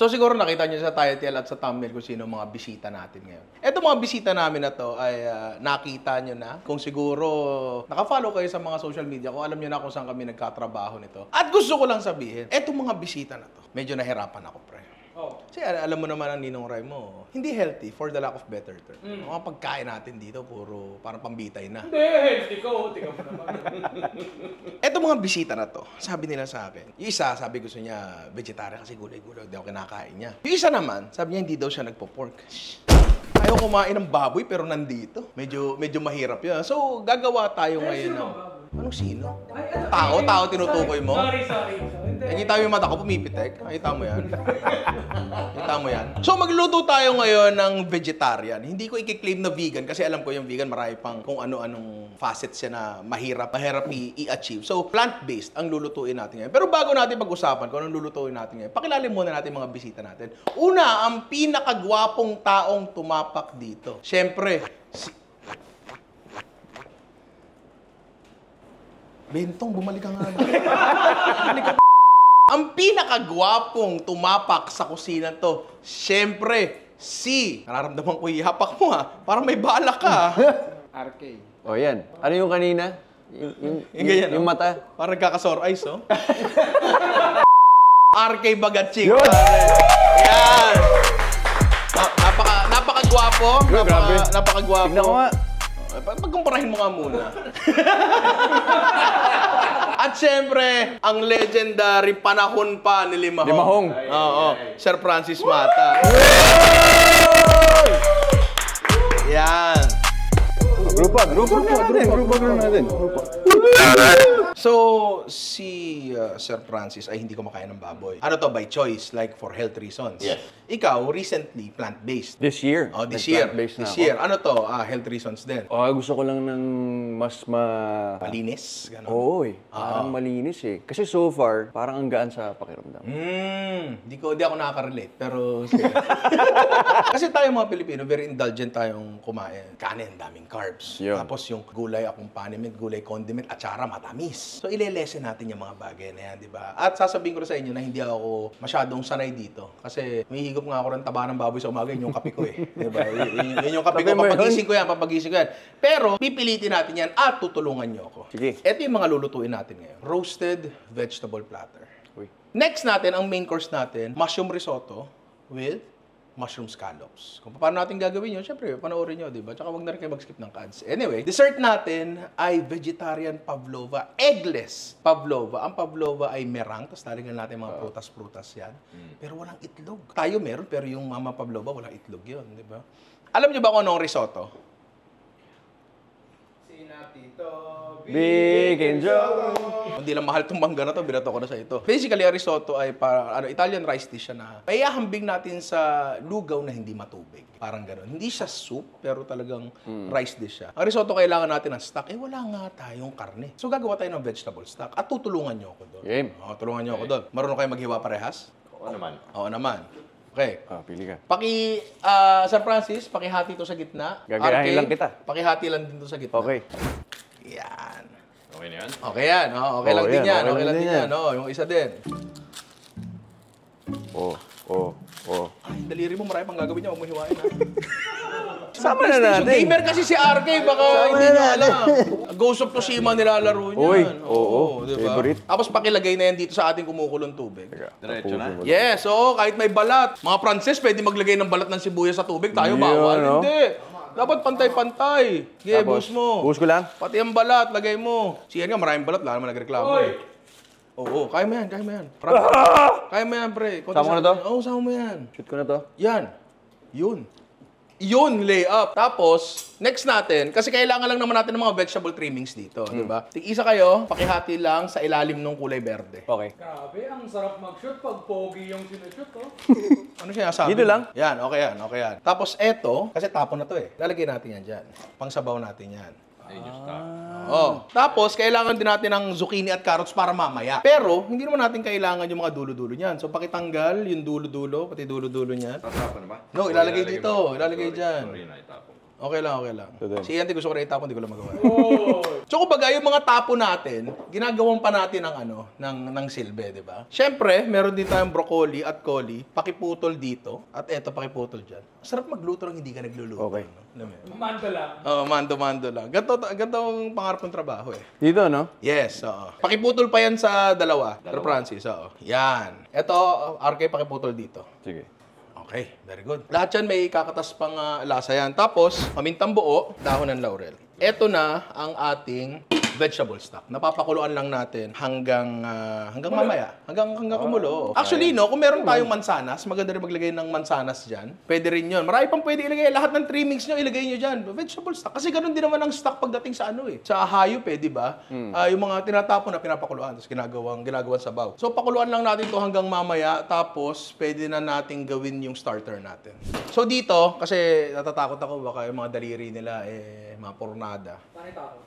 So siguro nakita nyo sa title at sa thumbnail kung sino mga bisita natin ngayon. Ito mga bisita namin na to ay ah, nakita nyo na. Kung siguro nakafollow kayo sa mga social media ko, alam nyo na kung saan kami nagkatrabaho nito. At gusto ko lang sabihin, etong mga bisita na to, medyo nahirapan ako pre. Oh. Kasi al- alam mo naman ang ninong Ray mo, hindi healthy for the lack of better term. Mga pagkain natin dito, puro parang pambitay na. Hindi, healthy ko. Tingnan mo naman. Eto mga bisita na to, sabi nila sa akin. Yung isa, sabi gusto niya vegetarian kasi gulay-gulay, hindi ako kinakain niya. Yung isa naman, sabi niya hindi daw siya nagpo-pork. Ayaw kumain ng baboy pero nandito. Medyo medyo mahirap 'yun. So, gagawa tayo ngayon ng Anong sino? Ano, Tao, eh, tao tinutukoy mo? Sorry, sorry. Nakita mo yung mata ko, pumipitek. Nakita mo yan. Nakita mo yan. So, magluto tayo ngayon ng vegetarian. Hindi ko i-claim na vegan kasi alam ko yung vegan marami pang kung ano-anong facets siya na mahirap, mahirap i-achieve. So, plant-based ang lulutuin natin ngayon. Pero bago natin pag-usapan kung anong lulutuin natin ngayon, pakilala muna natin mga bisita natin. Una, ang pinakagwapong taong tumapak dito. Siyempre, si... Bentong, bumalik ka nga. Bumalik ka ang pinakagwapong tumapak sa kusina to, syempre, si... Nararamdaman ko ihapak mo ha. Parang may bala ka. RK. O yan. Ano yung kanina? Yung, yung, Yung ganyan, yung oh. mata? Parang kakasore eyes, oh. RK Bagatsing. Yun! Yan! Na- napaka, napakagwapo. Napaka, grabe. napakagwapo. Tignan ko nga. Eh, pag- Pagkumparahin mo nga muna. At syempre, ang legendary panahon pa ni Limahong. Limahong. Oo, Sir Francis Mata. Yan. Grupa, grupa, grupa natin. Grupa, grupa natin. So, si uh, Sir Francis ay hindi kumakain ng baboy. Ano to, by choice, like for health reasons. Yes. Ikaw, recently, plant-based. This year. Oh, this year. nag-plant-based na This ako. year. Ano to? Ah, health reasons din. Oh, gusto ko lang ng mas ma... Malinis, gano'n. Oo eh. Parang malinis eh. Kasi so far, parang ang gaan sa pakiramdam. Hmm, di ko di ako nakaka-relate pero. Kasi tayo mga Pilipino, very indulgent tayong kumain. Kanin, daming carbs. Yun. Tapos yung gulay accompaniment, gulay condiment, atsara matamis. So ilelesen natin yung mga bagay na yan, di ba? At sasabihin ko rin sa inyo na hindi ako masyadong sanay dito. Kasi humihigop nga ako ng taba ng baboy sa umaga, yun yung kape ko eh. Di ba? Y- yun, yun yung kape ko. Papagising ko yan, papagising ko yan. Pero pipilitin natin yan at tutulungan nyo ako. Sige. Ito yung mga lulutuin natin ngayon. Roasted vegetable platter. Uy. Next natin, ang main course natin, mushroom risotto with mushroom scallops. Kung paano natin gagawin yun, syempre, panoorin nyo, di ba? Tsaka wag na rin kayo mag-skip ng ads. Anyway, dessert natin ay vegetarian pavlova, eggless pavlova. Ang pavlova ay merang, tapos lalagyan natin mga prutas-prutas yan. Pero walang itlog. Tayo meron, pero yung mama pavlova, walang itlog yun, di ba? Alam nyo ba kung anong risotto? Sina Tito Big and Joe. Hindi lang mahal itong mangga na to, binato ko na sa ito. Basically, ang risotto ay para, ano, Italian rice dish siya na payahambing natin sa lugaw na hindi matubig. Parang gano'n. Hindi siya soup, pero talagang rice dish siya. Ang risotto kailangan natin ng stock. Eh, wala nga tayong karne. So, gagawa tayo ng vegetable stock. At tutulungan niyo ako doon. Game. Oo, tulungan niyo ako doon. Marunong kayo maghiwa parehas? Oo naman. Oo naman. Okay. Ah, pili ka. Paki, ah, Sir Francis, pakihati to sa gitna. Gagayahin RK, lang kita. Pakihati lang din to sa gitna. Okay. Yan. Okay na yan? Okay yan. Oh, okay Oo, lang din yan. yan. Okay Okay lang din din yan. yan. Oh, yung isa din. Oh, oh, oh. Ay, daliri mo, marami pang gagawin niya. Huwag mo hiwain, ha? Sama na natin. Gamer kasi si RK, baka hindi na alam. Ghost of Tsushima nilalaro niya. Uy, oo, di ba? favorite. Tapos pakilagay na yan dito sa ating kumukulong tubig. Diretso na. Yes, oo, kahit may balat. Mga Pranses, pwede maglagay ng balat ng sibuyas sa tubig. Tayo Yun, bawal. no? Hindi. Dapat pantay-pantay. Sige, Tapos, bus mo. buhos ko lang? Pati ang balat, lagay mo. Siya nga, maraming balat. Wala naman nagreklamo. Oy! eh. Oo, kaya mo yan, kaya mo yan. Pre. Kaya mo yan, pre. Konti Sama mo na to? Oo, sama mo yan. Shoot ko na to. Yan. Yun. Yun, layup. Tapos, next natin, kasi kailangan lang naman natin ng mga vegetable trimmings dito, di ba? Tig-isa kayo, pakihati lang sa ilalim ng kulay berde. Okay. Grabe, ang sarap mag-shoot pag pogi yung sinushoot, oh. Ano siya sabi? Dito lang? Yan, okay yan, okay yan. Tapos eto, kasi tapon na to eh. Lalagay natin yan dyan. Pangsabaw natin yan. Yung stock. Oh. Tapos, kailangan din natin ng zucchini at carrots para mamaya. Pero, hindi naman natin kailangan yung mga dulo-dulo niyan. So, pakitanggal yung dulo-dulo, pati dulo-dulo niyan. Tatapon na ba? No, ilalagay dito. Ilalagay Sorry, dyan. Sorry na, itapon. Okay lang, okay lang. Ito din. Si Ian, gusto ko na itapon, hindi ko lang magawa. Oh. So kumbaga, yung mga tapo natin, ginagawan pa natin ng ano, ng ng silbe, di ba? Syempre, meron din tayong broccoli at coli, pakiputol dito, at eto pakiputol diyan. Sarap magluto ng hindi ka nagluluto. Okay. No? Alam mo yun? Manta lang. Oo, mando-mando lang. Ganto, ganto ang pangarap ng trabaho eh. Dito, no? Yes, oo. Pakiputol pa yan sa dalawa. Pero Francis, oo. Yan. Ito, RK, pakiputol dito. Sige. Okay, very good. Lahat yan may kakatas pang ah, lasa yan. Tapos, pamintang buo, dahon ng laurel. Ito na ang ating vegetable stock. Napapakuluan lang natin hanggang ah, hanggang mamaya. Hanggang hanggang kumulo. Actually, no, kung meron tayong mansanas, maganda rin maglagay ng mansanas diyan. Pwede rin 'yon. Marami pang pwede ilagay. Lahat ng trimmings nyo ilagay nyo diyan. Vegetable stock. Kasi ganun din naman ang stock pagdating sa ano eh. Sa hayop eh, di ba? Ah, yung mga tinatapon na pinapakuluan tapos ginagawang ginagawang sabaw. So pakuluan lang natin 'to hanggang mamaya tapos pwede na nating gawin yung starter natin. So dito kasi natatakot ako baka yung mga daliri nila eh mapurnada. Bakit ako?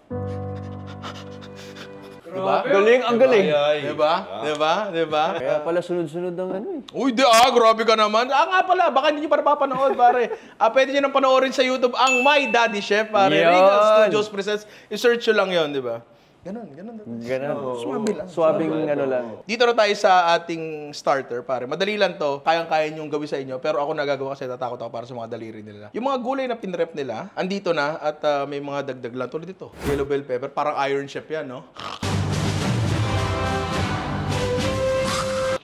Diba? Galing, ang galing. Di ba? Di ba? Di ba? Kaya pala sunod-sunod ang ano eh. Uy, di ah, grabe ka naman. Ah, nga pala, baka hindi nyo pa napapanood, pare. Ah, pwede nyo nang panoorin sa YouTube ang My Daddy Chef, pare. Yun. Regal Studios Presents. I-search nyo lang yon, di ba? Ganon, ganon. Ganun. Swabe lang. Swabing ano lang. Dito na tayo sa ating starter, pare. Madali lang to. Kayang-kaya nyong gawin sa inyo. Pero ako nagagawa kasi natakot ako para sa mga daliri nila. Yung mga gulay na pinrep nila, andito na at ah, may mga dagdag lang. Tulad dito. Yellow bell pepper. Parang iron chef yan, no?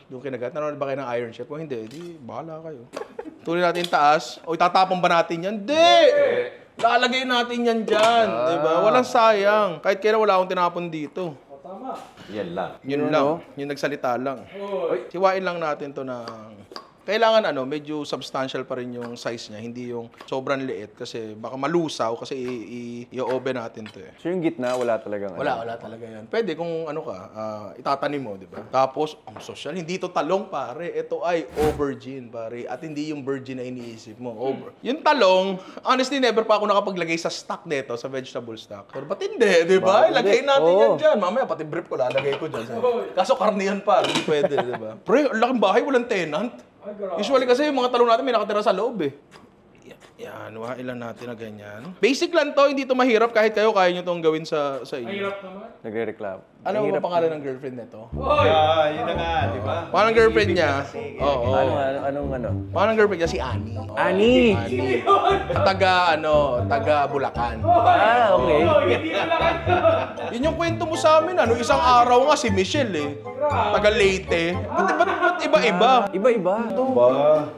Yung kinagat, nanonood ba kayo ng Iron Chef? Kung hindi, di, bahala kayo. Tuloy natin taas. O, itatapon ba natin yan? Hindi! Lalagay natin yan dyan. Di ba? Walang sayang. Kahit kailan wala akong tinapon dito. O, tama. Yan lang. Yun lang. Yung nagsalita lang. Oy. Siwain lang natin to ng... Kailangan ano, medyo substantial pa rin yung size niya, hindi yung sobrang liit kasi baka malusaw kasi i-oven natin to eh. So yung gitna, wala talagang Wala, ano. wala talaga yan. Pwede kung ano ka, ah, itatanim mo, di ba? Tapos, ang social, hindi to talong, pare. Ito ay aubergine, pare. At hindi yung virgin na iniisip mo. Over. Yung talong, honestly, never pa ako nakapaglagay sa stock nito, sa vegetable stock. Pero ba't hindi, di ba? Bakit Ilagay hindi? natin Oo. yan dyan. Mamaya, pati brief ko, lalagay ko dyan. Kaso karne yan, pare. Hindi pwede, di ba? Pre, ang laking bahay, walang tenant. Usually kasi yung mga talong natin may nakatira sa loob eh. Yan, wahain lang natin na ganyan. Basic lang to, hindi to mahirap kahit kayo kaya nyo tong gawin sa sa inyo. Mahirap naman. Nagre-reklamo. Alam mo ba pangalan ng girlfriend nito? Oy! Ah, yun na nga, di ba? Pangalan ng girlfriend niya? Oo. Ano, ano, anong ano? Pangalan ng girlfriend niya si Annie. Ani! Annie. Taga ano, taga Bulacan. Ah, okay. Yun yung kwento mo sa amin ano, isang araw nga si Michelle eh. Taga Leyte. Ba't, ba't, ba't iba-iba? Iba-iba.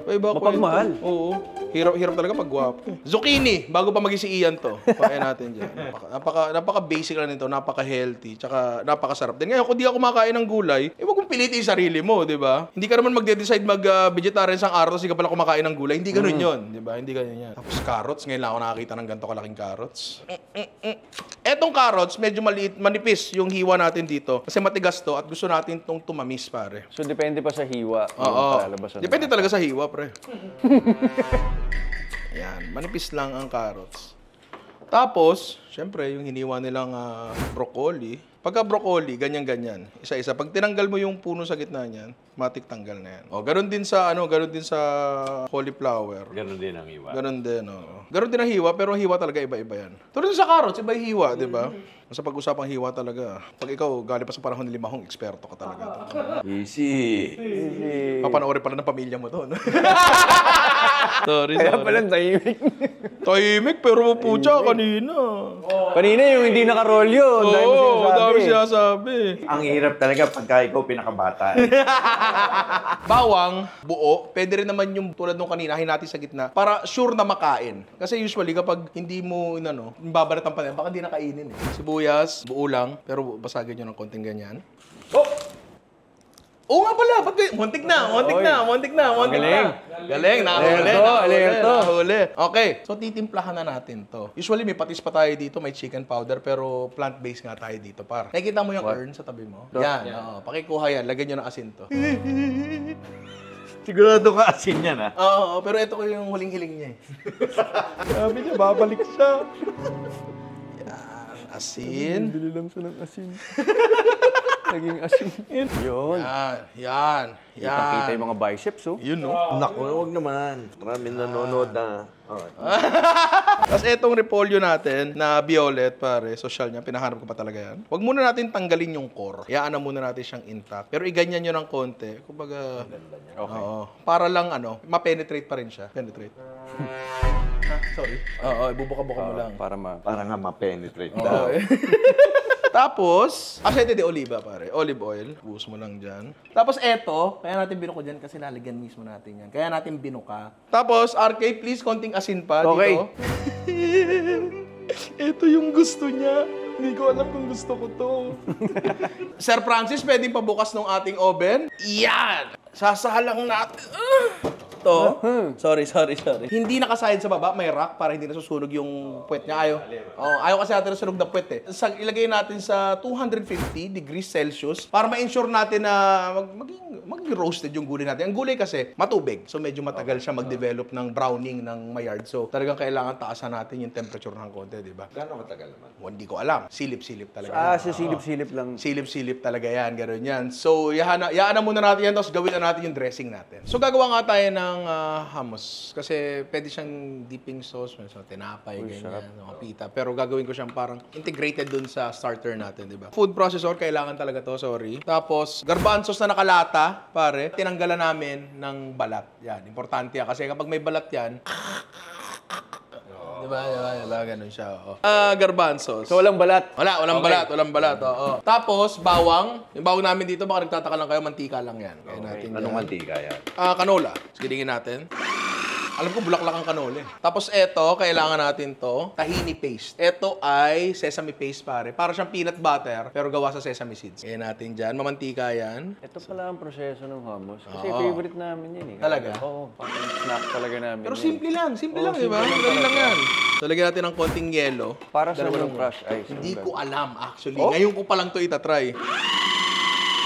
Iba-iba Mapagmahal. kwento. Oo. Hirap, hirap talaga pag gwapo. Zucchini, bago pa maging si Ian to. Pakain natin dyan. Napaka, napaka, napaka basic lang nito, napaka healthy, tsaka napakasarap din. Ngayon, kung di ako kumakain ng gulay, eh wag mong pilitin yung sarili mo, di ba? Hindi ka naman magde-decide mag-vegetarian sang araw, tapos hindi ka pala kumakain ng gulay. Hindi ganun yun, di ba? Hindi ganun yan. Tapos carrots, ngayon lang ako nakakita ng ganito kalaking carrots. Etong carrots, medyo maliit, manipis yung hiwa natin dito. Kasi matigas to at gusto natin tong tumamis, pare. So depende pa sa hiwa. Oo. ng Depende lasa. talaga sa hiwa, pre. Yan, manipis lang ang carrots. Tapos, syempre, yung hiniwa nilang ah, broccoli. Pagka broccoli, ganyan-ganyan. Isa-isa. Pag tinanggal mo yung puno sa gitna niyan, matik tanggal na yan. O, ganun din sa, ano, ganun din sa cauliflower. Ganun din ang iwa. Ganun din, oo. Ganun din ang hiwa, pero ang hiwa talaga iba-iba yan. Tulad sa carrots, iba yung hiwa, di ba? Sa pag-usapang hiwa talaga. Pag ikaw, galing pa sa panahon ni Limahong, eksperto ka talaga. Easy. Papanoorin pala ng pamilya mo to, no? sorry, Kaya sorry. pala tahimik. Tahimik, pero putya kanina. Kanina yung hindi nakarolyo. Ang dami mo Oo, sinasabi. dami sinasabi. Ang hirap talaga pagka ikaw pinakabata. Bawang, buo, pwede rin naman yung tulad nung kanina, hinati sa gitna, para sure na makain. Kasi usually kapag hindi mo, inano, babalatan pa rin, baka hindi nakainin eh. Sibuyas, buo lang, pero basagin nyo ng konting ganyan. Oh! Oo nga pala, ba't? Muntik na, muntik na, muntik na, muntik Galing. na. Galing, nahuli, Alerto, nahuli, alerto. nahuli. Okay, so titimplahan na natin to. Usually may patis pa tayo dito, may chicken powder, pero plant-based nga tayo dito, par. Nakikita mo yung urn sa tabi mo? Yan, oo. Pakikuha yan, lagyan nyo ng asin to. Sigurado ka asin yan ha. Oo, pero ito ko yung huling-hiling niya eh. Sabi niya, babalik siya. Yan, asin. Bili lang siya ng asin. Naging asin. Yun. Yan, yan, yan. Kitang-kita yung mga biceps, oh. Yun, no? Naku, huwag naman. Marami nanonood na. Alright. Tapos etong repolyo natin na violet, pare, social niya, pinahanap ko pa talaga yan. Huwag muna natin tanggalin yung core. Hayaan na muna natin siyang intact. Pero iganyan nyo ng konti. Kumbaga, oo. Para lang, ano, ma-penetrate pa rin siya. Penetrate. ha? Sorry. Oo, ibubuka-buka mo lang. Para ma... Para nga ma-penetrate Oo, daw. Tapos, aceite de oliva, pare. Olive oil. Buhos mo lang dyan. Tapos eto, kaya natin binuko dyan kasi lalagyan mismo natin yan. Kaya natin binuka. Tapos, RK, please, konting asin pa Okay. dito. Ito yung gusto niya. Hindi ko alam kung gusto ko to. Sir Francis, pwedeng pabukas ng ating oven? Yan! Sasalang natin. Ah! To. Sorry, sorry, sorry. Hindi nakasayad sa baba, may rack para hindi nasusunog yung puwet niya. Ayaw. Oh, ayaw kasi natin nasunog na puwet eh. Sa, ilagay natin sa 250 degrees Celsius para ma-ensure natin na mag, maging, maging roasted yung gulay natin. Ang gulay kasi matubig. So medyo matagal siya mag-develop ng browning ng mayard. So talagang kailangan taasan natin yung temperature ng konti, di ba? Gano'ng matagal naman? Hindi ko alam. Silip-silip talaga. Ah, yan. sa silip-silip lang. Silip-silip talaga yan, gano'n yan. So, yahan na, yahan na muna natin yan, tapos gawin na natin yung dressing natin. So, gagawa nga tayo ng ah, hummus. Kasi pwede siyang dipping sauce, may so, tinapay, ganyan, mga pita. Pero gagawin ko siyang parang integrated dun sa starter natin, di ba? Food processor, kailangan talaga to, sorry. Tapos, garbanzos na nakalata, pare, tinanggalan namin ng balat. Yan, importante yan. Kasi kapag may balat yan, Diba, diba, diba, ganun siya. oo. Ah, garbanzos. So, walang balat. Wala, walang balat, walang balat. Oo. Tapos, bawang. Yung bawang namin dito, baka nagtataka lang kayo, mantika lang yan. Kaya natin Anong yan. mantika yan? Ah, canola. Sige, dingin natin. Alam ko, bulaklak ang canola eh. Tapos eto, kailangan natin to, tahini paste. Ito ay sesame paste pare. Para siyang peanut butter, pero gawa sa sesame seeds. Kaya natin dyan, mamantika yan. Ito pala ang proseso ng hummus. Kasi Oo. favorite namin yan eh. Talaga? Oo. Parang snack talaga namin. Pero yan. simple lang, simple Oo, lang, di ba? simple lang lang yan. So, lagyan natin ng konting yelo. Para sa yung crush ice. Hindi ko alam actually. Oh? Ngayon ko pa lang to itatry.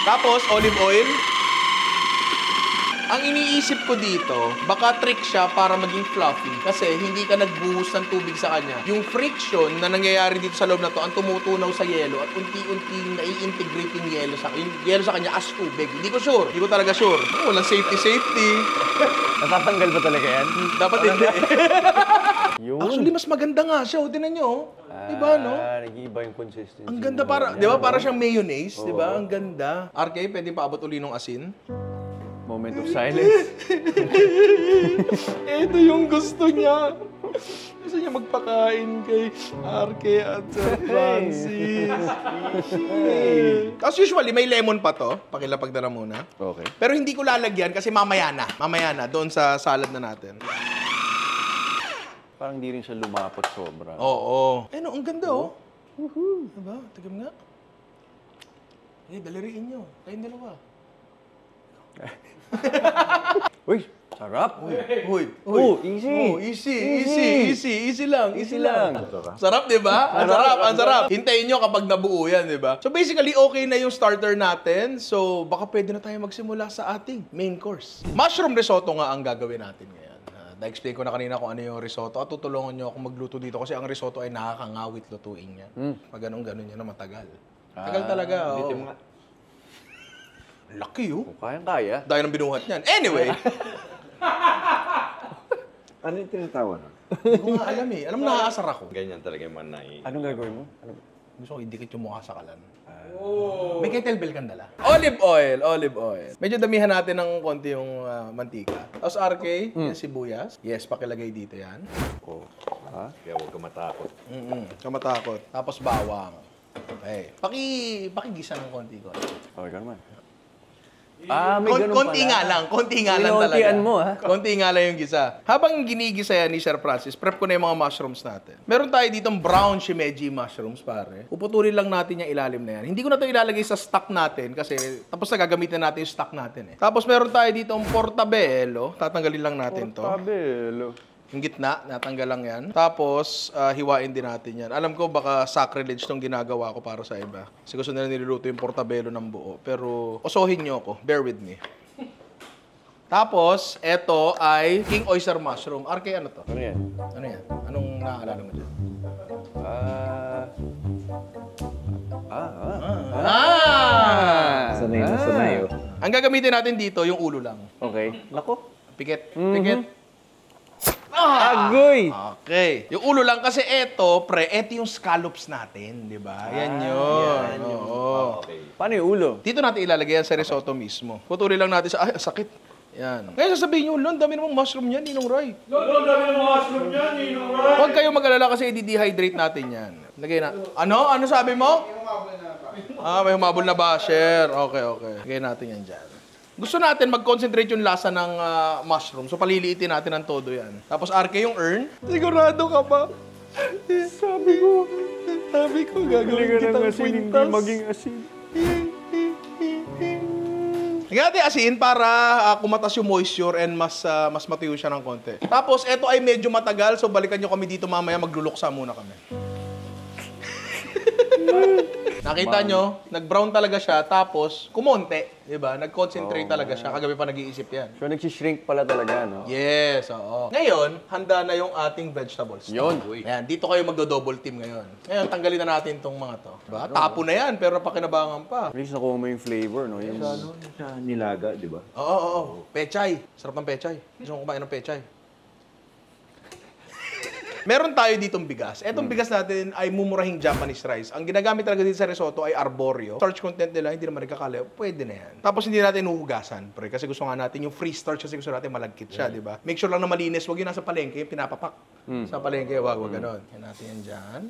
Tapos, olive oil. Ang iniisip ko dito, baka trick siya para maging fluffy kasi hindi ka nagbuhos ng tubig sa kanya. Yung friction na nangyayari dito sa loob na to, ang tumutunaw sa yelo at unti-unti nai-integrate yung yelo sa, yung yelo sa kanya as tubig. Hindi ko sure. Hindi ko talaga sure. Oh, walang safety-safety. Natatanggal ba talaga yan? Dapat hindi. Yun. Actually, mas maganda nga siya. O, tinan nyo. oh. Diba, no? Ah, nag-iiba yung consistency. Ang ganda para, di ba? Para siyang mayonnaise, di ba? Ang ganda. RK, pwede pa abot uli ng asin? Moment of silence. Ito yung gusto niya. Gusto niya magpakain kay RK at Sir Francis. As usually, may lemon pa to. Pakilapag na muna. okay. Pero hindi ko lalagyan kasi mamaya na. Mamaya na, doon sa salad na natin. Parang di rin siya lumapot sobra. Oo. Eh no, ang ganda oh. Diba? Tigam nga. Eh, daliriin nyo. Kayong dalawa. Uy, sarap. Uy, uy. Oh, easy. Oh, easy, easy, easy, easy lang, easy, Easy lang. lang. Sarap, di ba? Ang sarap, ang sarap. Hintayin nyo kapag nabuo yan, di ba? So basically, okay na yung starter natin. So baka pwede na tayo magsimula sa ating main course. Mushroom risotto nga ang gagawin natin ngayon. Uh, na-explain ko na kanina kung ano yung risotto at tutulungan nyo ako magluto dito kasi ang risotto ay nakakangawit lutuin yan. Pag ganun-ganun yan na matagal. Tagal talaga, oo. Bitin mo nga. Laki, oh. Kung kayang-kaya. Dahil ng binuhat niyan. Anyway, Ano yung tinatawa nun? hindi ko nga alam eh. Alam mo, naaasar ako. Ganyan talaga yung mga nai. Anong gagawin mo? Ano? Gusto ko idikit yung mukha sa kalan. May kettlebell kang dala. Olive oil, olive oil. Medyo damihan natin ng konti yung ah, mantika. Tapos RK, yung sibuyas. Yes, pakilagay dito yan. Oh. Ha? Kaya huwag ka matakot. Mm-mm, kamatakot. Tapos bawang. Okay. Paki, pakigisa ng konti ko. Okay ka naman. Ah, may Kon- ganun konti pala. nga lang, konti nga lang talaga. Inuntian mo, ha? Konti nga lang yung gisa. Habang ginigisa yan ni Sir Francis, prep ko na yung mga mushrooms natin. Meron tayo ditong brown shimeji mushrooms, pare. Puputulin lang natin yung ilalim na yan. Hindi ko na ito ilalagay sa stock natin kasi tapos na gagamitin natin yung stock natin eh. Tapos meron tayo ditong portabello. Tatanggalin lang natin to. Tabelo. Yung gitna, natanggal lang yan. Tapos, ah, hiwain din natin yan. Alam ko baka sacrilege tong ginagawa ko para sa iba. Kasi gusto nila niluluto yung portabello ng buo. Pero, osohin nyo ako. Bear with me. Tapos, eto ay king oyster mushroom. RK, ano to? Ano yan? Ano yan? Anong naaalala mo dyan? Ah... Ah, ah. Ah! Ang gagamitin natin dito, yung ulo lang. Okay. Nako. Pikit. Mhm. Pikit. Agoy! Okay. Yung ulo lang kasi eto, pre, eto yung scallops natin, di ba? Yan yun. Oo. Paano yung ulo? Dito natin ilalagay yan sa risotto mismo. Putuli lang natin sa, ay, sakit. Yan. Ngayon sasabihin nyo, Lon, dami namang mushroom yan, Ninong Roy. Lolo, dami ng mushroom niyan, Ninong Ray. Huwag kayo mag-alala kasi i-dehydrate natin yan. Lagay na. Ano? Ano sabi mo? Ah, may humabol na basher. Okay, okay. Lagay natin yan dyan. Gusto natin mag-concentrate yung lasa ng ah, mushroom. So, paliliitin natin ng todo yan. Tapos, RK yung earn. Sigurado ka ba? sabi ko, sabi ko, gagawin kitang kwintas. asin. Lagyan natin asin para ah, kumatas yung moisture and mas ah, mas matuyo siya ng konti. Tapos, eto ay medyo matagal. So, balikan nyo kami dito mamaya. Magluluksa muna kami. Nakita nyo, nag-brown talaga siya, tapos kumonte, di ba? Nag-concentrate talaga siya, kagabi pa nag-iisip yan. So, nagsishrink pala talaga, no? Yes, oo. Ngayon, handa na yung ating vegetables. Yun. Ayan, dito kayo magdo-double team ngayon. Ngayon, tanggalin na natin tong mga to. Diba? Tapo na yan, pero napakinabangan pa. At least nakuha mo yung flavor, no? Yung... Ano sa nilaga, di ba? Oo, oo, oo. Pechay. Sarap ng pechay. Gusto mo kumain ng pechay. Meron tayo ditong bigas. Etong bigas natin ay mumurahing Japanese rice. Ang ginagamit talaga dito sa risotto ay arborio. Starch content nila, hindi naman nagkakalayo. Pwede na yan. Tapos hindi natin uhugasan. Pre, kasi gusto nga natin yung free starch kasi gusto natin malagkit siya, di ba? Make sure lang na malinis. Huwag yung nasa palengke, yung pinapapak. Sa palengke, wag, wag ganon. Yan natin yan dyan.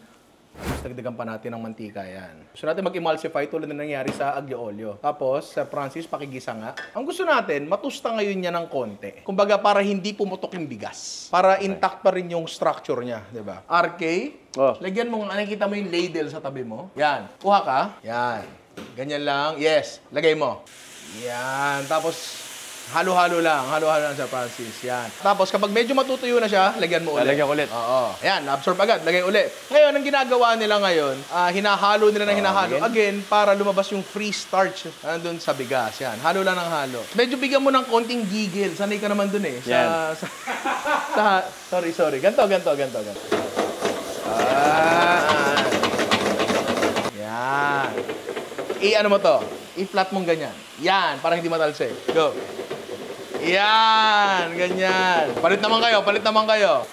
Tapos dagdagan pa natin ng mantika yan. Gusto natin mag-emulsify tulad na nangyari sa aglio olio. Tapos, Sir Francis, pakigisa nga. Ang gusto natin, matusta ngayon niya ng konti. Kumbaga, para hindi pumutok yung bigas. Para intact pa rin yung structure niya, di ba? RK, Oh. lagyan mo, nakikita mo yung ladle sa tabi mo. Yan. Kuha ka. Yan. Ganyan lang. Yes. Lagay mo. Yan. Tapos, halo-halo lang. Halo-halo lang Sir Francis. Yan. Tapos, kapag medyo matutuyo na siya, lagyan mo ulit. Lalagyan ko ulit. Oo. Ayan, absorb agad. Lagay ulit. Ngayon, ang ginagawa nila ngayon, ah, hinahalo nila na hinahalo. Again, para lumabas yung free starch nandun sa bigas. Yan, halo lang ng halo. Medyo bigyan mo ng konting gigil. Sanay ka naman dun eh. Sa, Yan. sa, sa- sorry, sorry. Ganto, ganto, ganto, ganto. Ah. Yan. I-ano mo to? I-flat mong ganyan. Yan, para hindi matalsik. Go. Yan, ganyan. Palit naman kayo, palit naman kayo.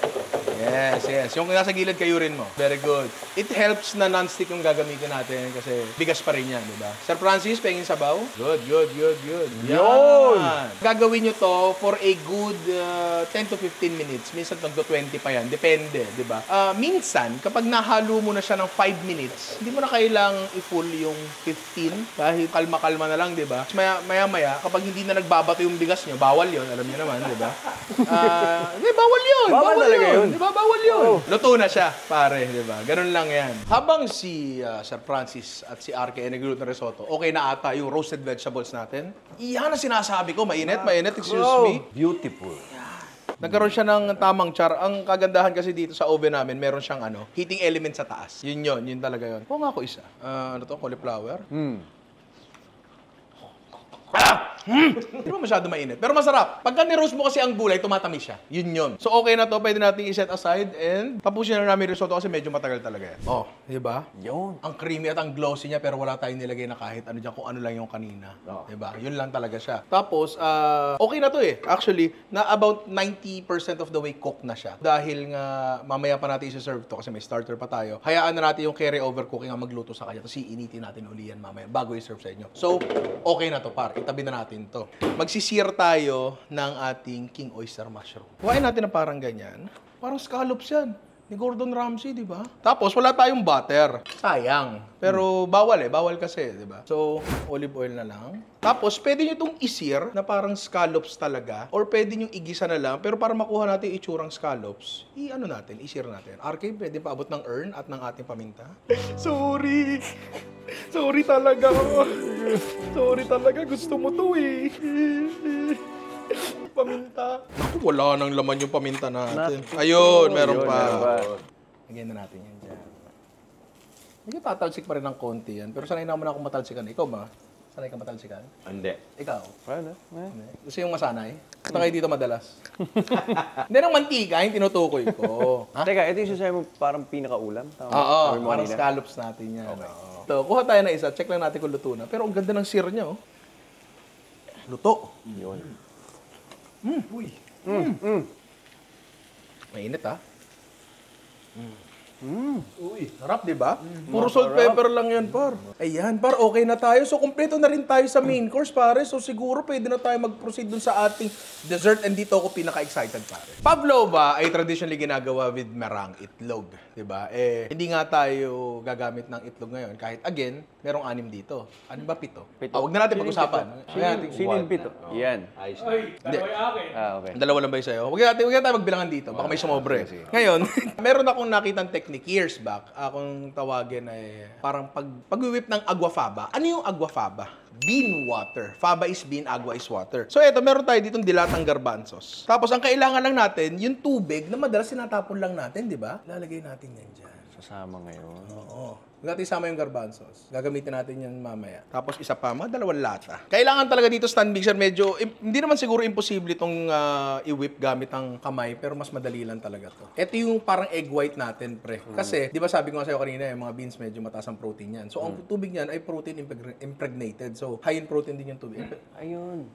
Yes, yes. Yung nasa gilid kayo rin mo. Very good. It helps na non-stick yung gagamitin natin kasi bigas pa rin yan, di ba? Sir Francis, pengin sabaw? Good, good, good, good. Yun! Gagawin nyo to for a good uh, 10 to 15 minutes. Minsan nagdo 20 pa yan. Depende, di ba? Ah, minsan, kapag nahalo mo na siya ng 5 minutes, hindi mo na kailang i-full yung 15. Kahit kalma-kalma na lang, di ba? Maya, maya-maya, kapag hindi na nagbabato yung bigas nyo, bawal yon alam niyo naman, di ba? Ah, Hindi, bawal yun. Bawal talaga yun. Di ba? Bawal yun. Luto na siya, pare, di ba? Ganun lang yan. Habang si ah, Sir Francis at si RK ay nagluluto ng risotto, okay na ata yung roasted vegetables natin. Iyan ang sinasabi ko. Mainit, mainit. Excuse me. Beautiful. Nagkaroon siya ng tamang char. Ang kagandahan kasi dito sa oven namin, meron siyang ano, heating element sa taas. Yun yun, yun talaga yun. Oo nga ako isa. Ah, ano to, cauliflower. Hmm. Hindi mo masyado mainit. Pero masarap. Pagka ni-roast mo kasi ang gulay, tumatamis siya. Yun yun. So okay na to, pwede natin i-set aside and tapusin na namin yung risotto kasi medyo matagal talaga yan. Oh, di ba? Yun. Ang creamy at ang glossy niya pero wala tayong nilagay na kahit ano dyan kung ano lang yung kanina. Oo. Di ba? Yun lang talaga siya. Tapos, ah, okay na to eh. Actually, na about 90% of the way cooked na siya. Dahil nga mamaya pa natin i-serve to kasi may starter pa tayo. Hayaan na natin yung carry over cooking ang magluto sa kanya. Tapos iinitin natin uli yan mamaya bago i-serve sa inyo. So, okay na to par. Itabi na natin to. Magsisir tayo ng ating king oyster mushroom. Kuhain natin na parang ganyan. Parang scallops yan ni Gordon Ramsay, di ba? Tapos wala tayong butter. Sayang. Pero bawal eh, bawal kasi, di ba? So, olive oil na lang. Tapos pwede nyo itong isir na parang scallops talaga or pwede nyo igisa na lang pero para makuha natin yung itsurang scallops, i-ano natin, isir natin. RK, pwede paabot ng earn at ng ating paminta. Sorry. Sorry talaga. Sorry talaga. Gusto mo to eh. Wala nang laman yung paminta natin. Ayun, meron Ayun, pa. meron pa. Lagyan na natin yan dyan. Medyo tatalsik pa rin ng konti yan. Pero sanay naman ako matalsikan. Ikaw ba? Sanay ka matalsikan? Hindi. Ikaw? Ano? Eh? Hindi. Gusto yung masanay? Punta kayo dito madalas. Hindi ng mantika, yung tinutukoy ko. ha? Teka, ito yung sinasabi mo parang pinakaulam? Tama? Oo, Sabi mo parang kanina? scallops natin yan. Oo. Ito, kuha tayo na isa. Check lang natin kung luto na. Pero ang ganda ng sear niya, oh. Luto. Yun. Mainit ah. Uy, sarap, di ba? Puro salt pepper lang yan, par. Ayan, par, okay na tayo. So, kumpleto na rin tayo sa main course, pare. So, siguro pwede na tayo mag-proceed dun sa ating dessert and dito ako pinaka-excited, pare. Pavlova ay traditionally ginagawa with merang, itlog, di ba? Eh, hindi nga tayo gagamit ng itlog ngayon. Kahit, again, merong anim dito. Ano ba, pito? Pito. Ah, wag na natin pag-usapan. Sino, sino yung pito? Yan. Ayos. Ay, dalawa akin. Ah, okay. Dalawa lang ba yung sa'yo? Huwag natin, huwag natin magbilangan dito. Baka may sumobre. Ngayon, meron akong nakitang technique years back. Akong tawagin ay parang pag, pag-whip ng aguafaba. Ano yung aguafaba? Bean water. Faba is bean, agua is water. So eto, meron tayo ditong dilatang garbanzos. Tapos ang kailangan lang natin, yung tubig na madalas sinatapon lang natin, di ba? Lalagay natin yan dyan. Sasama ngayon. Oo. Huwag natin isama yung garbanzos. Gagamitin natin yan mamaya. Tapos isa pa, mga dalawang lata. Kailangan talaga dito stand mixer, medyo, im- hindi naman siguro imposible itong ah, i-whip gamit ang kamay, pero mas madali lang talaga to. Ito yung parang egg white natin, pre. Kasi, di ba sabi ko nga sa'yo kanina, yung mga beans medyo mataas ang protein yan. So, ang tubig niyan ay protein impregn- impregnated. So, high in protein din yung tubig. Ayun.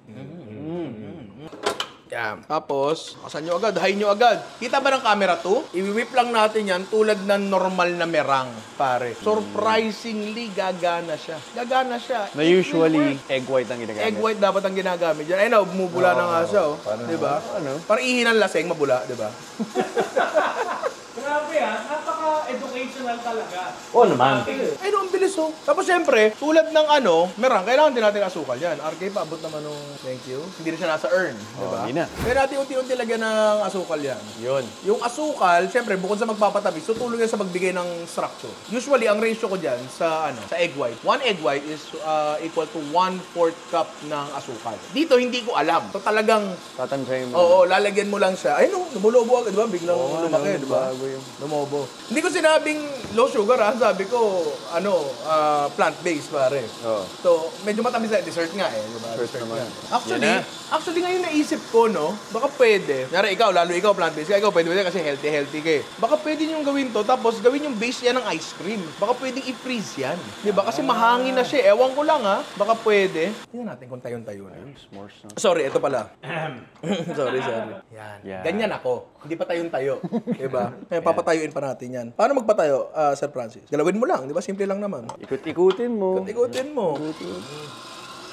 Yan. Tapos, kasan nyo agad, high nyo agad. Kita ba ng camera to? I-whip lang natin yan tulad ng normal na merang, pare. Surprisingly, gagana siya. Gagana siya. Na usually, egg white ang ginagamit. Egg white dapat ang ginagamit dyan. Ayun na, bumubula na nga siya, oh. Di ba? ano? Parang ihi ng laseng, mabula, di ba? Grabe ah, napaka-educational talaga. Oo naman. Ay, no, ang bilis, oh. Tapos, syempre, tulad ng ano, merang, kailangan din natin asukal yan. RK, paabot naman nung thank you. Hindi rin siya nasa earn, di ba? Oh, hindi na. Kaya natin unti-unti lagyan ng asukal yan. Yun. Yung asukal, syempre, bukod sa magpapatabi, tutulong yan sa magbigay ng structure. Usually, ang ratio ko dyan sa, ano, sa egg white, one egg white is uh, equal to one-fourth cup ng asukal. Dito, hindi ko alam. So, talagang, Tatansay mo. oo, lalagyan mo lang siya. Ay, no, lumulobo agad, di ba? Biglang Oo, lumaki, di ba? Yung- Lumobo. Hindi ko sinabing low sugar, ha? Sabi ko, ano, ah, plant-based, pare. Oo. So, medyo matamis na dessert nga eh, di ba? Dessert naman. nga. Actually, Yan actually ngayon naisip ko, no, baka pwede. Nara ikaw, lalo ikaw plant-based ka, ikaw pwede pwede kasi healthy-healthy ka eh. Baka pwede nyo gawin to, tapos gawin yung base yan ng ice cream. Baka pwedeng i-freeze yan. Di ba? Kasi mahangin na siya. eh. Ewan ko lang ha. Baka pwede. Tingnan natin kung tayon-tayo na. S'mores na. Sorry, ito pala. sorry, sorry. Yan. Yan. Ganyan ako. Hindi pa tayong-tayo. diba? Kaya papatayuin pa natin yan. Paano magpatayo, ah, Sir Francis? Galawin mo lang, di ba? Simple lang naman. Ikot-ikutin mo. Ikutin mo.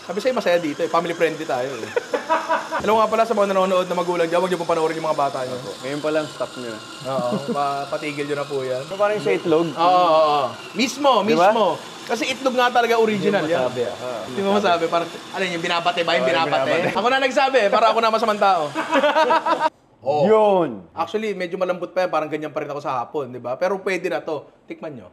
Sabi sa'yo, masaya dito eh. Family friendly tayo eh. Alam mo nga pala sa mga nanonood na magulang dyan, huwag niyo pong panoorin yung mga bata niyo. Ngayon pa lang stop nyo na. Oo, pa- patigil niyo na po yan. So, parang sa itlog. Oo, oo, oo. Mismo, Di ba? mismo. Kasi itlog nga talaga original yan. Sabi ah. Hindi mo masabi. Parang, ano yung binabate ba? Yung binabate? binabate. Ako na nagsabi, para ako na masamang tao. oh. Yun! Actually, medyo malambot pa yan. Parang ganyan pa rin ako sa hapon, di ba? Pero pwede na to. Tikman nyo.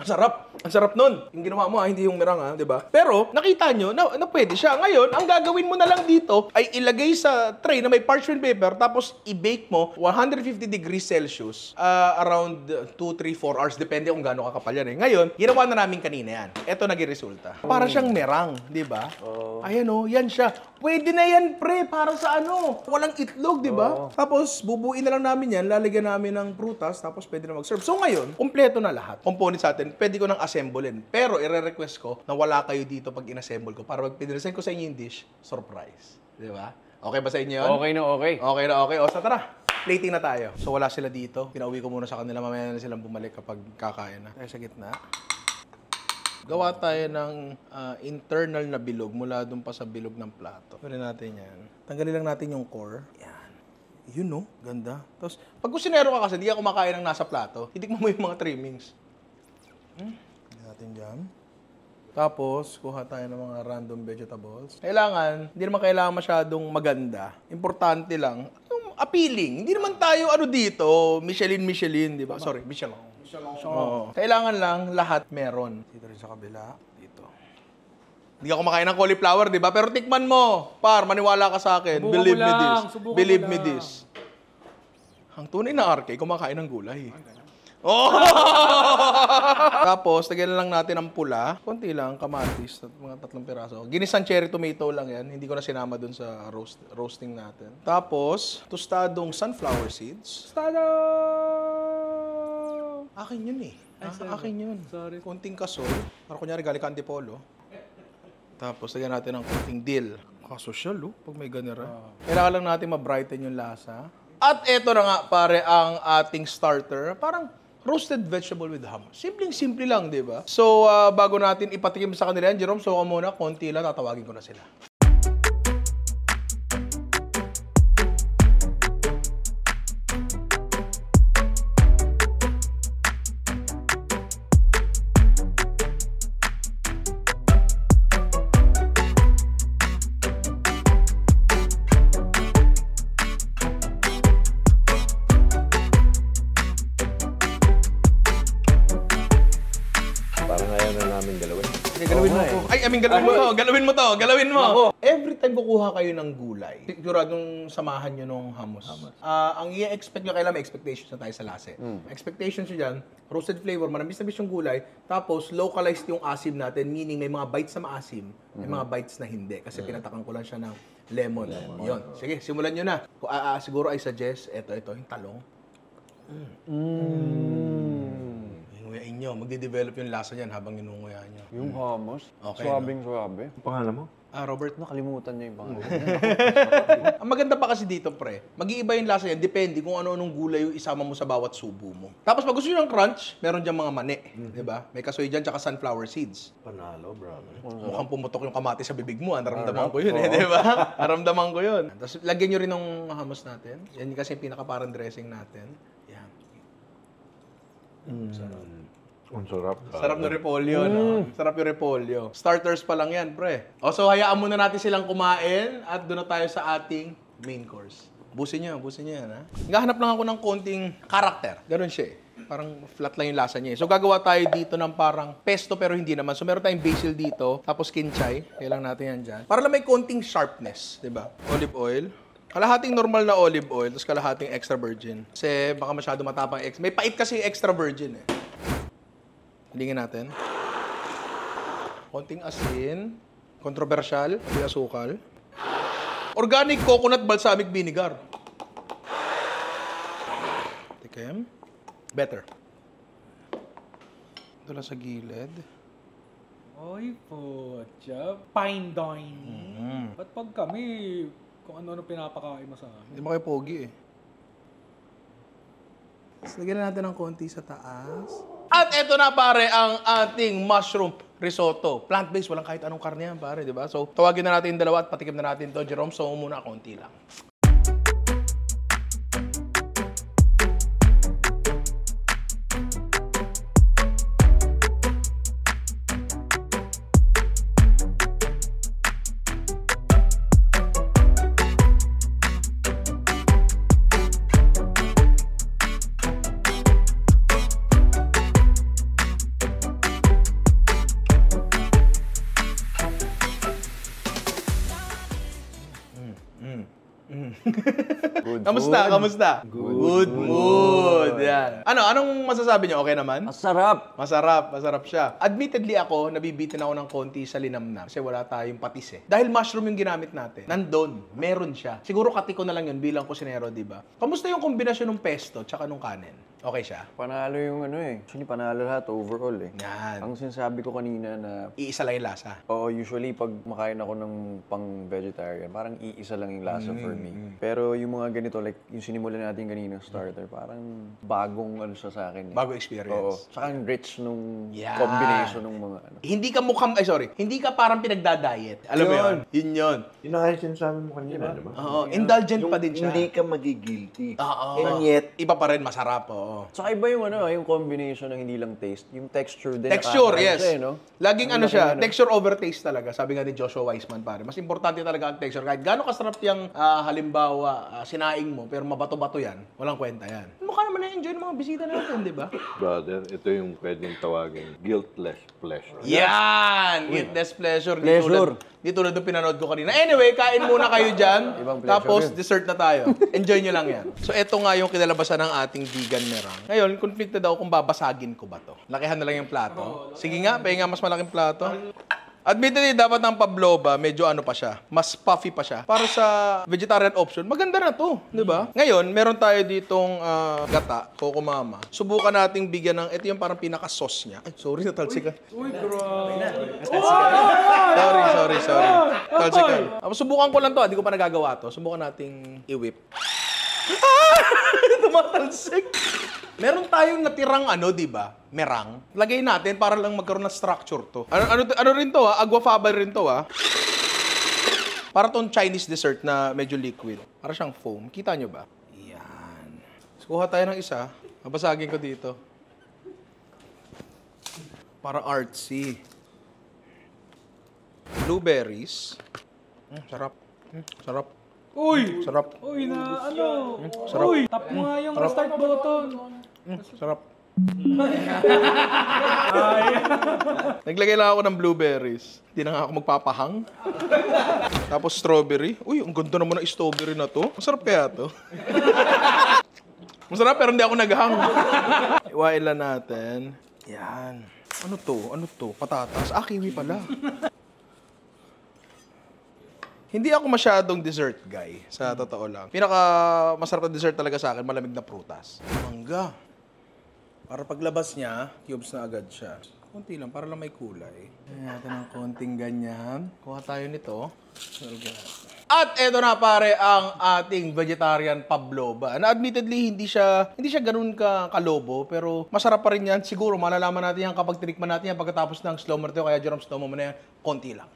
Ang sarap. Ang sarap nun. Yung ginawa mo, ah, hindi yung mirang, ah, di ba? Pero, nakita nyo na, na pwede siya. Ngayon, ang gagawin mo na lang dito ay ilagay sa tray na may parchment paper tapos i-bake mo 150 degrees Celsius ah, around 2, 3, 4 hours. Depende kung gaano kakapal yan eh. Ngayon, ginawa na namin kanina yan. Ito naging resulta. Para siyang merang, di ba? Ayan oh, yan siya. Pwede na yan, pre, para sa ano? Walang itlog, di ba? Tapos, bubuin na lang namin yan, lalagyan namin ng prutas, tapos pwede na mag-serve. So ngayon, kompleto na lahat. Components natin, pwede ko nang assemblein. Pero, ire-request ko na wala kayo dito pag in-assemble ko para pag pinresent ko sa inyo yung dish, surprise. Di ba? Okay ba sa inyo yun? Okay na okay. Okay na okay. O, sa tara. Plating na tayo. So, wala sila dito. Pinauwi ko muna sa kanila. Mamaya na silang bumalik kapag kakain na. Tayo sa gitna. Gawa tayo ng ah, internal na bilog mula dun pa sa bilog ng plato. Gawin natin yan. Tanggalin lang natin yung core. Yan. Yun no, ganda. Tapos, pag kusinero ka kasi, di ka kumakain ng nasa plato, titikman mo yung mga trimmings. Hmm? Lagyan natin dyan. Tapos, kuha tayo ng mga random vegetables. Kailangan, hindi naman kailangan masyadong maganda. Importante lang, yung appealing. Hindi naman tayo ano dito, Michelin, Michelin, di ba? Sorry, Michelin. Oo. Kailangan lang lahat meron. Dito rin sa kabila. Dito. Hindi ako kumakain ng cauliflower, di ba? Pero tikman mo. Par, maniwala ka sa akin. Subukan Believe mo me lang, this. subukan Believe me lang. this. Ang tunay na RK, kumakain ng gulay. Oh! Tapos, lagyan lang natin ang pula. Konti lang, kamatis, tat- mga tatlong piraso. Ginisang cherry tomato lang yan. Hindi ko na sinama dun sa roast, roasting natin. Tapos, tostadong sunflower seeds. Akin yun eh. Ah, akin yun. Sorry. Konting kasol. Para kunyari galing ka Antipolo. Tapos lagyan natin ng konting dill. Kasosyal oh, pag may ganira. Kailangan lang natin ma-brighten yung lasa. At eto na nga pare ang ating starter. Parang roasted vegetable with ham. Simpleng-simple lang, di ba? So, ah, bago natin ipatikim sa kanila yan, Jerome, so ako muna, konti lang, tatawagin ko na sila. Galawin mo to. Galawin mo to. Galawin mo. Every time kukuha kayo ng gulay, siguradong samahan nyo nung hummus. Ah, ang i-expect nyo, kailangan may expectations na tayo sa lase. Expectations nyo dyan, roasted flavor, manamis-namis yung gulay, tapos localized yung asim natin, meaning may mga bites na maasim, may mga bites na hindi. Kasi pinatakan ko lang siya ng lemon. Yun. Sige, simulan nyo na. Ah, ah, siguro I suggest, eto, ito, yung talong. Inunguyain nyo. Magde-develop yung lasa niyan habang inunguyain nyo. Yung hummus, Okay, swabing swabe. Ang pangalan mo? Ah, Robert, Nakalimutan niya yung pangalan. Ang maganda pa kasi dito, pre, mag-iiba yung lasa yan. Depende kung ano-anong gulay yung isama mo sa bawat subo mo. Tapos pag gusto nyo ng crunch, meron dyan mga mani. di ba? May kasoy dyan, tsaka sunflower seeds. Panalo, brother. Mukhang pumutok yung kamati sa bibig mo. ah. Naramdaman ko yun, eh, di ba? Naramdaman ko yun. Tapos lagyan nyo rin ng hummus natin. Yan kasi yung pinaka-parang dressing natin. Yan. Ang sarap. Sarap ng repolyo, no? Sarap yung repolyo. Starters pa lang yan, pre. O, so hayaan muna natin silang kumain at doon na tayo sa ating main course. Busin nyo, busin nyo yan, ha? Naghahanap lang ako ng konting karakter. Ganun siya, eh. Parang flat lang yung lasa niya. eh. So, gagawa tayo dito ng parang pesto pero hindi naman. So, meron tayong basil dito, tapos kinchay. Kailang natin yan dyan. Para lang may konting sharpness, di ba? Olive oil. Kalahating normal na olive oil, tapos kalahating extra virgin. Kasi baka masyado matapang ex. May pait kasi yung extra virgin, eh. Halingin natin. Konting asin. Kontrobersyal. Hindi asukal. Organic coconut balsamic vinegar. Tikim. Better. Ito lang sa gilid. Oy po, chap. Fine dining. Ba't pag kami, kung ano-ano pinapakain mo sa amin? Hindi mo kayo pogi eh. Tapos lagyan na natin ng konti sa taas. At eto na pare ang ating mushroom risotto. Plant-based, walang kahit anong karne yan pare, di ba? So, tawagin na natin dalawa at patikim na natin to. Jerome, so muna konti lang. Kamusta? food. Kamusta? Good, mood. Yan. Ano, anong masasabi niyo? Okay naman? Masarap! Masarap, masarap siya. Admittedly ako, nabibitin ako ng konti sa linamnam kasi wala tayong patis eh. Dahil mushroom yung ginamit natin. Nandun, meron siya. Siguro katiko na lang yun bilang kusinero, di ba? Kamusta yung kombinasyon ng pesto tsaka nung kanin? Okay siya? Panalo yung ano eh. Actually, panalo lahat overall eh. Yan. Ang sinasabi ko kanina na Iisa lang yung lasa. Oo, usually pag makain ako ng pang-vegetarian, parang iisa lang yung lasa for Mm, me. Pero yung mga ganito, like yung sinimulan natin kanina starter, parang bagong ano siya sa akin. eh. Bago Oo. experience. Tsaka ang rich nung Yan. combination ng mga ano. Hindi ka mukhang, ay sorry, hindi ka parang pinagda-diet. Alam mo yun? Yun yun. Yun ang sinasabi mo kanina, di ba? Oo, indulgent pa din siya. Hindi ka magigilty. Oo. And yet, Iba pa rin, masarap, oo. Tsaka iba yung ano, yung combination ng hindi lang taste, yung texture din. Texture, yes. siya eh, no? Laging ano siya, ano. texture over taste talaga. Sabi nga ni Joshua Weissman, pare. Mas importante talaga ang texture. Kahit gaano kasarap yung ah, halimbawa, ah, sinaing mo, pero mabato-bato yan, walang kwenta yan. Mukha naman na-enjoy ng mga bisita natin, di ba? brother, ito yung pwedeng tawagin guiltless pleasure. Yan! Guiltless pleasure. Pleasure. Di tulad ng pinanood ko kanina. Anyway, kain muna kayo dyan. Tapos, yun. dessert na tayo. Enjoy nyo lang yan. So, eto nga yung kinalabasan ng ating vegan merang. Ngayon, conflicted ako kung babasagin ko ba to. Lakihan na lang yung plato. Sige nga, pahinga mas malaking plato. Admittedly, dapat ang pabloba, medyo ano pa siya, mas puffy pa siya. Para sa vegetarian option, maganda na to, di ba? Ngayon, meron tayo ditong ah, gata, Coco Mama. Subukan nating bigyan ng, ito yung parang pinaka-sauce niya. Ay, sorry, natalsikan. Uy, grabe. Sorry, sorry, sorry. Talsikan. Ah, subukan ko lang to, hindi ko pa nagagawa to. Subukan nating i-whip. Ah! Tumatalsik. Meron tayong natirang ano, di ba? Merang. Lagay natin para lang magkaroon ng structure to. Ano, ano, ano rin to ha? Aguafaba rin to ha? Para tong Chinese dessert na medyo liquid. Para siyang foam. Kita nyo ba? Yan. So, kuha tayo ng isa. Babasagin ko dito. Para artsy. Blueberries. Mm, sarap. Mm, sarap. Uy! Sarap. Uy, na ano? sarap. Uy, tap mo nga yung restart button. Mm, sarap. Naglagay lang ako ng blueberries. Hindi na nga ako magpapahang. Tapos strawberry. Uy, ang ganda naman ng strawberry na to. Masarap kaya to. Masarap pero hindi ako naghang. Iwain lang natin. Yan. Ano to? Ano to? Patatas. Ah, kiwi pala. Hindi ako masyadong dessert guy, sa totoo lang. Pinaka masarap na dessert talaga sa akin, malamig na prutas. Mangga. Para paglabas niya, cubes na agad siya. Konti lang, para lang may kulay. Lagyan natin ng konting ganyan. Kuha tayo nito. At eto na pare ang ating vegetarian pavlova. Na admittedly hindi siya hindi siya ganoon ka kalobo pero masarap pa rin yan. Siguro malalaman natin yan kapag tinikman natin yan pagkatapos ng slow mo na. Kaya Jerome slow mo muna yan. Konti lang.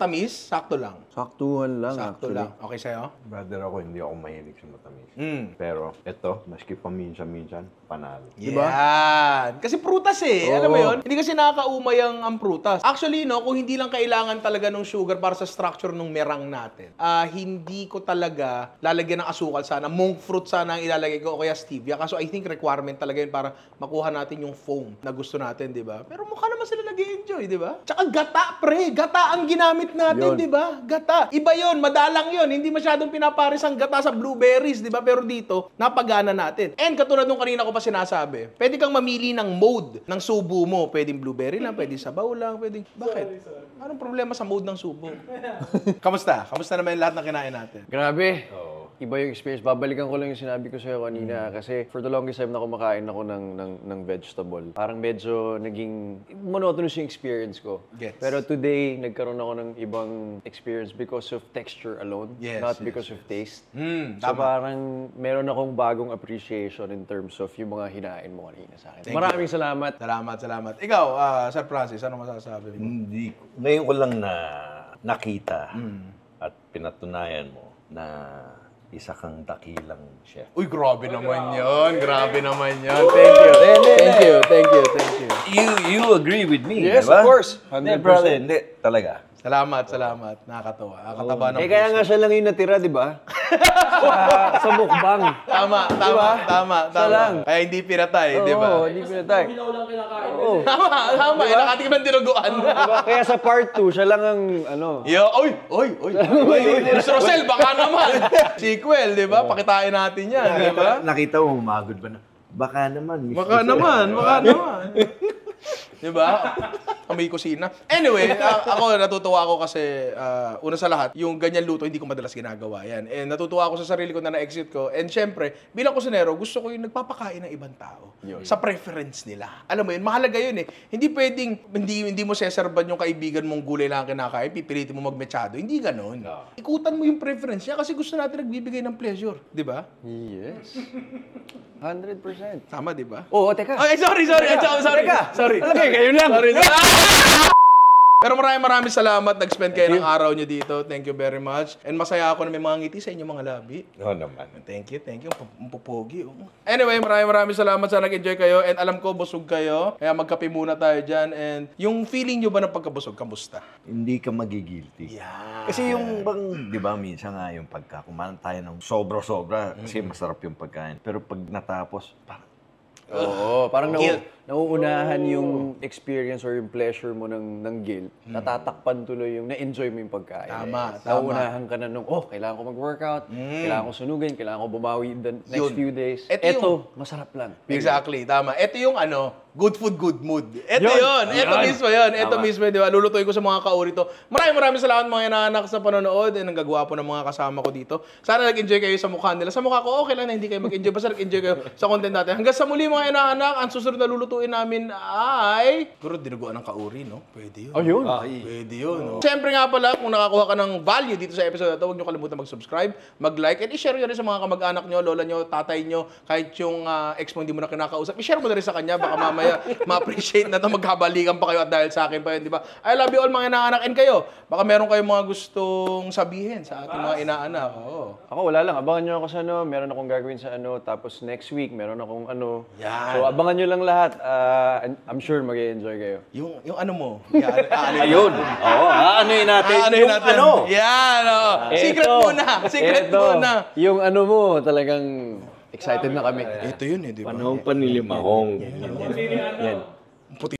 Matamis, sakto lang. Saktuhan lang Sakto actually. lang. Okay sa'yo? Brother ako, hindi ako mahilig sa matamis. Mm. Pero ito, maski paminsan-minsan, panalo. Yan. Kasi prutas eh. Oo. Alam mo yun? Hindi kasi nakakaumay ang, ang prutas. Actually, no, kung hindi lang kailangan talaga ng sugar para sa structure ng merang natin, ah hindi ko talaga lalagyan ng asukal sana. Monk fruit sana ang ilalagay ko o kaya stevia. Kaso I think requirement talaga yun para makuha natin yung foam na gusto natin, di ba? Pero mukha naman sila nag-enjoy, di ba? Tsaka gata, pre. Gata ang ginamit natin, Yun. di ba? Gata. Iba yon, madalang yon. Hindi masyadong pinapares ang gata sa blueberries, di ba? Pero dito, napagana natin. And katulad nung kanina ko pa sinasabi, pwede kang mamili ng mode ng subo mo. Pwedeng blueberry lang, pwedeng sabaw lang, pwedeng... Bakit? Anong problema sa mode ng subo? Kamusta? Kamusta naman yung lahat ng kinain natin? Grabe. Iba yung experience. Babalikan ko lang yung sinabi ko sa'yo kanina. Mm. Kasi for the longest time na kumakain ako ng, ng, ng vegetable, parang medyo naging monotonous yung experience ko. Gets. Pero today, nagkaroon ako ng ibang experience because of texture alone, Yes, not yes, because of taste. Hmm, So tama. parang meron akong bagong appreciation in terms of yung mga hinain mo kanina sa akin. Thank Maraming salamat. Salamat, salamat. Ikaw, ah, Sir Francis, ano masasabi mo? Hindi. Ngayon ko lang na nakita at pinatunayan mo na isa kang dakilang chef. Uy, grabe naman yon. Grabe naman yon. Thank you. Thank you, thank you, thank you. You you agree with me, Yes, di ba? of course. Hindi, 100%. brother, hindi. Talaga. Salamat, salamat. Nakakatawa. Nakakataba ng Eh kaya puso. nga siya lang yung natira, di ba? sa, sa mukbang. Tama, tama, tama, Siya tama. lang. Kaya hindi pinatay, di ba? Oo, hindi pinatay. Oo. Tama, tama. Eh, nakatikim ng dinuguan. Diba? Kaya sa part 2, siya lang ang ano. Yo, oy, oy, oy. oy, oy. Miss Rosel, baka naman. Sequel, di ba? Pakitain natin yan, di ba? Nakita mo, umagod ba na? Baka naman. Baka Rosel. naman, baka naman. Di ba? Kami kusina. Anyway, a- ako natutuwa ako kasi uh, una sa lahat, yung ganyan luto hindi ko madalas ginagawa yan. And natutuwa ako sa sarili ko na na-exit ko. And syempre, bilang kusinero, gusto ko yung nagpapakain ng ibang tao sa preference nila. Alam mo yun, mahalaga yun eh. Hindi pwedeng hindi hindi mo seserban yung kaibigan mong gulay lang ang kinakain, pipilitin mo magmechado. Hindi ganon. Ikutan mo yung preference niya kasi gusto natin nagbibigay ng pleasure, di ba? Yes. 100%. Tama, di ba? Oo, teka. Ay, sorry, sorry. Sorry, sorry. Teka. Sorry. Talaga, kayo lang. Sorry. Pero maraming maraming salamat. Nag-spend kayo ng araw nyo dito. Thank you very much. And masaya ako na may mga ngiti sa inyo mga labi. Oo naman. Thank you, thank you. Ang pupogi. Oh. Anyway, maraming maraming salamat. Sana nag-enjoy kayo. And alam ko, busog kayo. Kaya magkape muna tayo dyan. And yung feeling nyo ba ng pagkabusog, kamusta? Hindi ka magigilty. Yeah. Kasi yung bang, di ba, minsan nga yung pagka kumain tayo ng sobra-sobra, kasi masarap yung pagkain. Pero pag natapos, parang, Oo, parang Guilt. Nauunahan yung experience or yung pleasure mo ng, ng guilt. Natatakpan tuloy yung na-enjoy mo yung pagkain. Tama, tama. Nauunahan ka na nung, oh, kailangan ko mag-workout, kailangan ko sunugin, kailangan ko bumawi the next Yun. few days. Ito Ito, yung- masarap lang. Period. Exactly, tama. Ito yung ano, good food, good mood. Ito Yun. yun. Ito Yun. mismo yun. Ito Tama. mismo, di ba? Lulutuin ko sa mga kauri to. Maraming maraming salamat mga inaanak sa panonood and ang gagwapo ng mga kasama ko dito. Sana nag-enjoy kayo sa mukha nila. Sa mukha ko, okay lang na hindi kayo mag-enjoy. Basta nag-enjoy kayo sa content natin. Hanggang sa muli mga inaanak, ang susunod na lulutuin namin ay... Guro, dinuguan ng kauri, no? Pwede yun. Oh, yun. Pwede yun. No? Siyempre nga pala, kung nakakuha ka ng value dito sa episode na to, huwag nyo kalimutan mag-subscribe, mag-like, and i-share nyo rin sa mga kamag-anak nyo, lola nyo, tatay nyo, kahit yung ah, ex mo hindi mo na kinakausap, i-share mo na rin sa kanya, baka mamaya ma-appreciate na to, magkabalikan pa kayo at dahil sa akin pa yun, di ba? I love you all mga inaanak, and kayo, baka meron kayong mga gustong sabihin sa ating mga inaanak. Oo. Ako wala lang, abangan nyo ako sa ano, meron akong gagawin sa ano, tapos next week meron akong ano. Yan. So abangan nyo lang lahat. Ah, I'm sure mag enjoy kayo. Yung, yung ano mo, aalin- ayun. Oo, aanuin natin Aanuhin yung natin. ano. Yan, oo. Secret Eto, muna. Secret eto, muna. Yung ano mo, talagang excited na kami. Ito yun eh, di ba? Panahong panilimahong. Yan. Puti